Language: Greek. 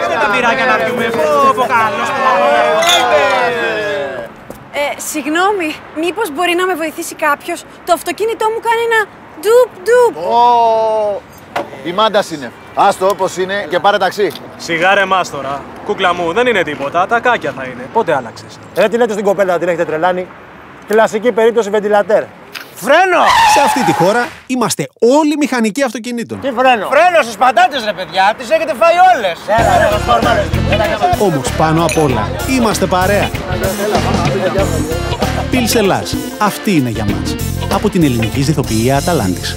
Φέρε τα μπυράκια να πιούμε. Πω, καλός Ε, συγγνώμη, μήπως μπορεί να με βοηθήσει κάποιος; Το αυτοκίνητό μου κάνει ένα ντουπ ντουπ. Ω, η μάντα είναι. Άστο όπως είναι και πάρε ταξί. Σιγάρε μας τώρα. Κούκλα μου, δεν είναι τίποτα. Τα κάκια θα είναι. Πότε άλλαξες; Ρε τι λέτε στην κοπέλα, την έχετε τρελάνει; Κλασική περίπτωση βεντιλατέρ. Φρένο! Σε αυτή τη χώρα είμαστε όλοι μηχανικοί αυτοκινήτων. Τι φρένο. Φρένο στις πατάτες ρε παιδιά, τις έχετε φάει όλες. Έλα ρε, φορμάλες. Όμως πάνω απ' όλα είμαστε παρέα. Πιλς Ελλάς. Αυτή είναι για μας. Από την ελληνική ζηθοποιία Αταλάντης.